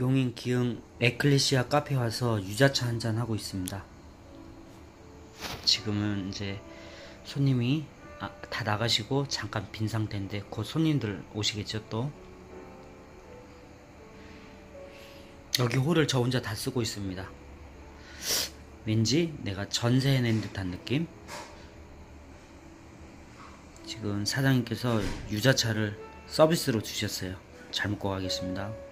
용인 기흥 에클레시아 카페 와서 유자차 한잔 하고 있습니다. 지금은 이제 손님이 아, 다 나가시고 잠깐 빈 상태인데 곧 손님들 오시겠죠 또. 여기 홀을 저 혼자 다 쓰고 있습니다. 왠지 내가 전세해낸 듯한 느낌? 지금 사장님께서 유자차를 서비스로 주셨어요. 잘 먹고 가겠습니다.